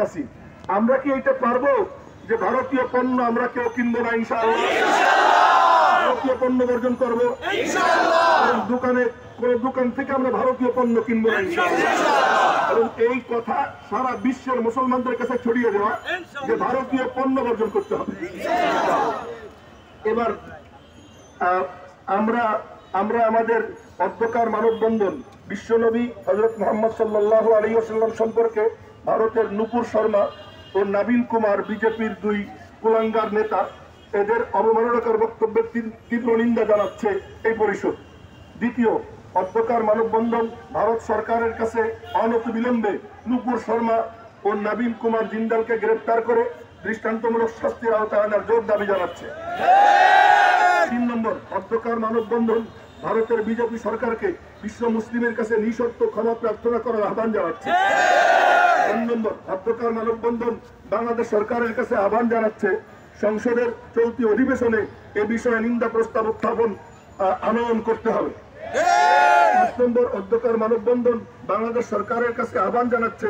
আছি আমরা কি এটা পারব যে ভারতীয় পণ্য আমরা কেউ কিনবো না ইনশাআল্লাহ? ভারতীয় পণ্য বর্জন করব? দোকানে কোন দোকান থেকে আমরা ভারতীয় পণ্য কিনবো না এবং এই কথা সারা বিশ্বের মুসলমানদের কাছে ছড়িয়ে দেওয়া যে ভারতীয় পণ্য বর্জন করতে হবে। এবার আমরা আমরা আমাদের অধ্যকার মানববন্ধন, বিশ্বনবী হজরত মোহাম্মদ সাল্লাহ আলী আসাল্লাম সম্পর্কে ভারতের নুপুর শর্মা ও নাবিল কুমার বিজেপির দুই কুলাঙ্গার নেতা, এদের অবমাননাকর বক্তব্যের তীব্র- নিন্দা জানাচ্ছে এই পরিষদ। দ্বিতীয় অধ্যকার মানববন্ধন ভারত সরকারের কাছে অনত বিলম্বে নুপুর শর্মা ও নাবিল কুমার জিন্দালকে গ্রেপ্তার করে দৃষ্টান্তমূলক শাস্তির আওতায় আনার জোর দাবি জানাচ্ছে। তিন নম্বর অধ্যকার মানববন্ধন ভারতের বিজেপি সরকারকে বিশ্ব মুসলিমের কাছে নিঃশর্ত ক্ষমা প্রার্থনা করার আহ্বান জানাচ্ছে। মানববন্ধন বাংলাদেশ সরকারের কাছে আহ্বান জানাচ্ছে। সংসদের চলতি অধিবেশনে এ বিষয়ে নিন্দা প্রস্তাব উত্থাপন আনয়ন করতে হবে। পাঁচ নম্বর অধ্যকার মানববন্ধন বাংলাদেশ সরকারের কাছে আহ্বান জানাচ্ছে।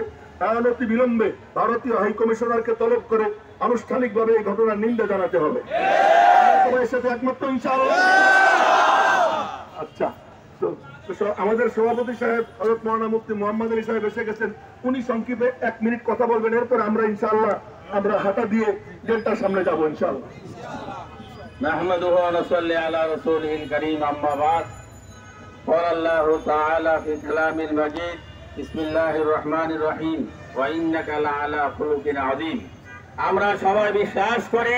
অনতি বিলম্বে ভারতীয় হাই কমিশনারকে তলব করে আনুষ্ঠানিকভাবে এই ঘটনার নিন্দা জানাতে হবে। সবাই সাথে একমত তো, ইনশাআল্লাহ। আচ্ছা তো তো স- আমাদের সভাপতি সাহেব হজরত মৌলানা মুফতি মোহাম্মদ আলী সাহেব এসে গেছেন উনি সংক্ষেপে এক মিনিট কথা বলবেন এরপর আমরা ইনশাআল্লাহ আমরা হাঁটা দিয়ে গেটটার সামনে যাবো ইনশাআল্লাহ نحمده ونصلي على رسوله الكريم أما بعد قال الله تعالى في كلام المجيد بسم الله الرحمن الرحيم وإنك لعلى خلق عظيم আমরা সবাই বিশ্বাস করি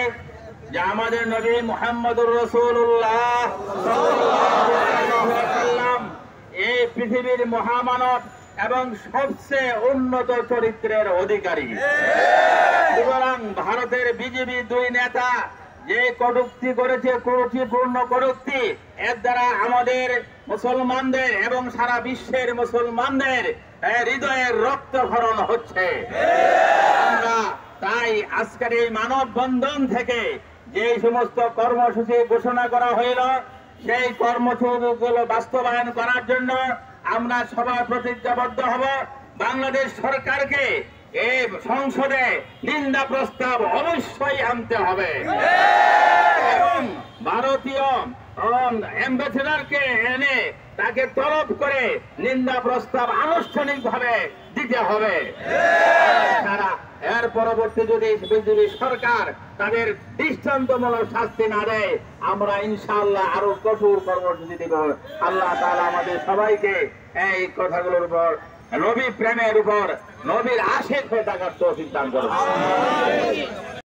যে আমাদের নবী মুহাম্মদুর রসুল্লাহ এই পৃথিবীর মহামানব এবং সবচেয়ে উন্নত চরিত্রের অধিকারী। সুতরাং ভারতের বিজেপি দুই নেতা যে কটুক্তি করেছে, ক্রুটিপূর্ণ কটুক্তি, এর দ্বারা আমাদের মুসলমানদের এবং সারা বিশ্বের মুসলমানদের হৃদয়ের রক্তক্ষরণ হচ্ছে। আমরা তাই আজকের এই মানববন্ধন থেকে যে সমস্ত কর্মসূচি ঘোষণা করা হইল, সেই কর্মসূচিগুলো বাস্তবায়ন করার জন্য আমরা সবাই প্রতিজ্ঞাবদ্ধ হব। বাংলাদেশ সরকারকে এই সংসদে নিন্দা প্রস্তাব অবশ্যই আনতে হবে। এবং ভারতীয় অ্যাম্বাসেডারকে এনে তাকে তরফ করে নিন্দা প্রস্তাব আনুষ্ঠানিকভাবে দিতে হবে। তারা এর পরবর্তী যদি বিজেপি সরকার তাদের দৃষ্টান্তমূলক শাস্তি না দেয়, আমরা ইনশাআল্লাহ আরও কঠোর কর্মসূচি দিব। আল্লাহ তাআলা আমাদের সবাইকে এই কথাগুলোর উপর নবী প্রেমের উপর, নবীর আশেখ হয়ে থাকার তো করুন।